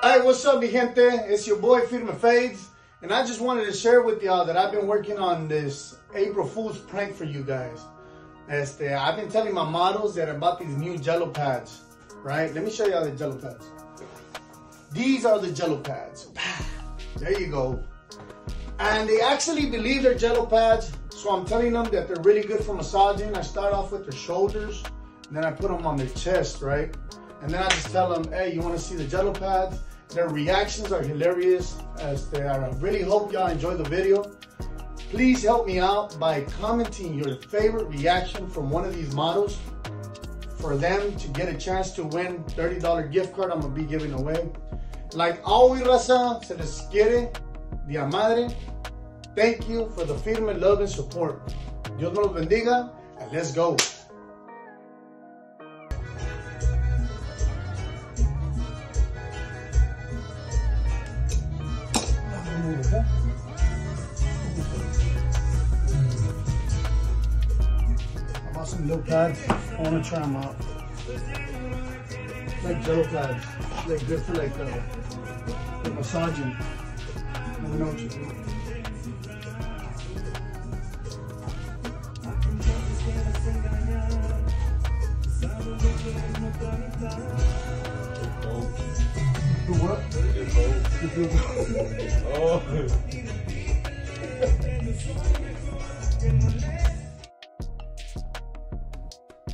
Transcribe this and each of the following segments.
Hey, what's up, mi gente? It's your boy Firme Fadez, and I just wanted to share with y'all that I've been working on this April Fool's prank for you guys. Este, I've been telling my models that I bought these new jello pads, right? Let me show y'all the jello pads. These are the jello pads. There you go. And they actually believe they're jello pads, so I'm telling them that they're really good for massaging. I start off with their shoulders, then I put them on their chest, right? And then I just tell them, hey, you wanna see the jello pads? Their reactions are hilarious as they are. I really hope y'all enjoy the video. Please help me out by commenting your favorite reaction from one of these models for them to get a chance to win $30 gift card I'm gonna be giving away. Like always, Raza, se les quiere, dia madre. Thank you for the firm love and support. Dios nos bendiga, and let's go. little pads I want to try them out. Like gel pads, like just to like, uh, massaging. I don't know what you do. Do what? oh.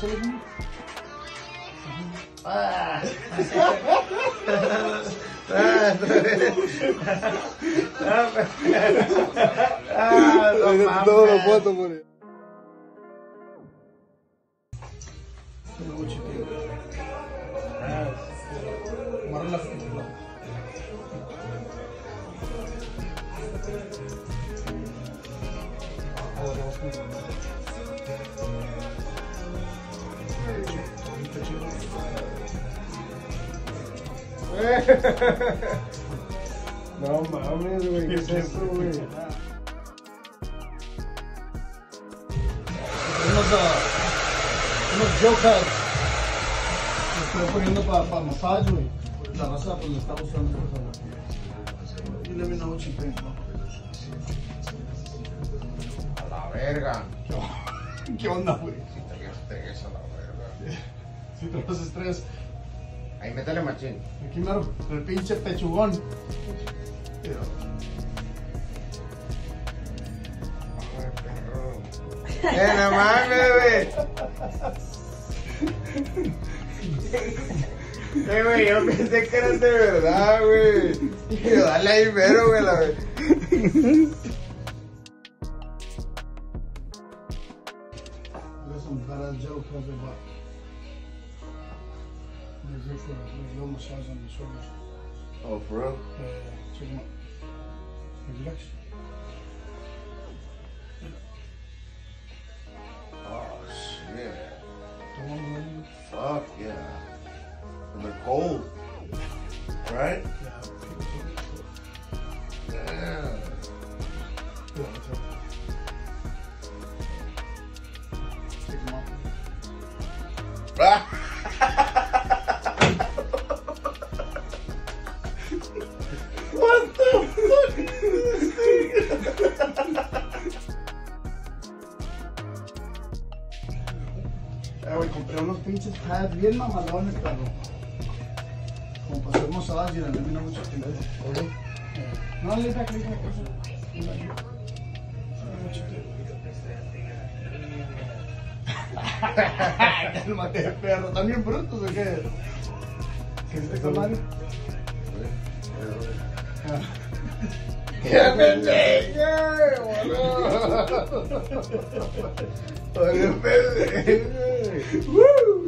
Ah. ah, no Todo lo puedo poner. No mames, güey, ¿qué es eso, güey? Unos jokers. estoy poniendo para pa masaje, La raza pues me está usando Y pues, le ¿no? A la verga. ¿Qué onda, güey? te si te los estrellas. Ahí métale machín. Aquí mero, el pinche pechugón. Pero... Ay, perro. ¡Eh, no mame, wey! Eh, güey, yo pensé que eras de verdad, güey. Dale ahí pero, güey, la güey. Listen, that que Joe Cover Buck. on the shoulders. Oh, for real? Yeah, yeah. Check out. Relax. Oh, shit. Don't Fuck, yeah. And they're cold. Right? Yeah. pinches pads bien mamalones, cabrón. Como para ser mozadas y darle una mucha No, le da clic de perro. ¿También brutos o qué? ¿Qué es esta madre? ¡Qué pendejo! ¡Qué pendejo!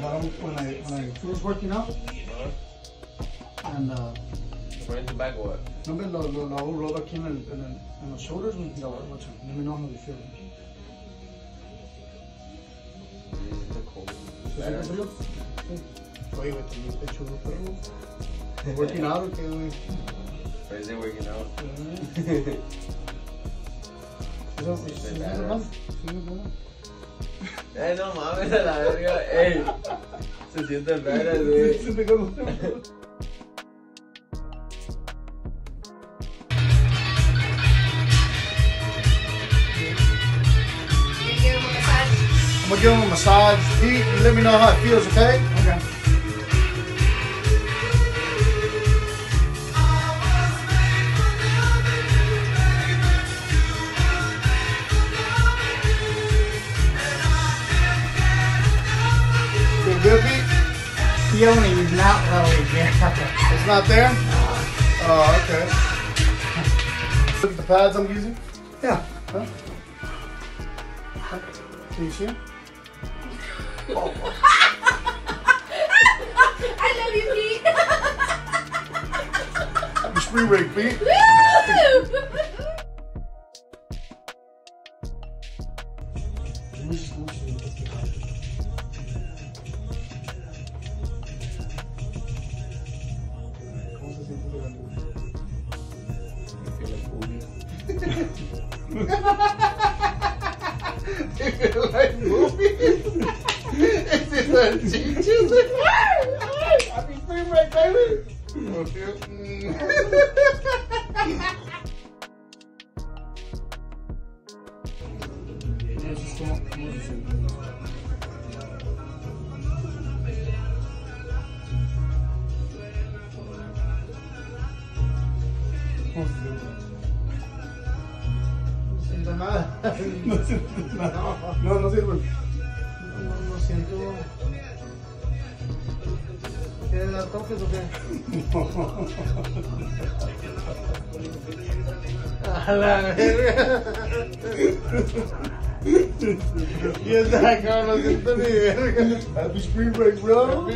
got when I when I finished working out. Uh-huh. And uh right in the back what? Remember the, the, the whole roller came and and, and the shoulders me yeah, what's Let me know how you feel. Oye, güey, cold. Is it Working out, ¿o working out. Eso, ¿sí, ¿sí, ¿sí, ¿sí, ¿sí, ¿sí, ¿sí, ¿sí, ¿sí, ¿sí, ¿sí, Is it ¿sí, no mames, a la verga. Ey, se siente rara, güey. Se I'm gonna give him a massage. let me know how it feels, okay? Okay. Yoni is not oh, always there. it's not there? Oh, okay. Look at the pads I'm using. Yeah. Huh? Can you see them? Oh. I love you, Pete. I'm spring rig, Pete. Woo! if you like movies, is it a chichis? I be free, my baby. Okay. no, no siento No, no siento. No, no siento. ¿Quieres dar toques o qué? A la verga. ¿Qué es no siento ni verga. Happy Spring Break, bro.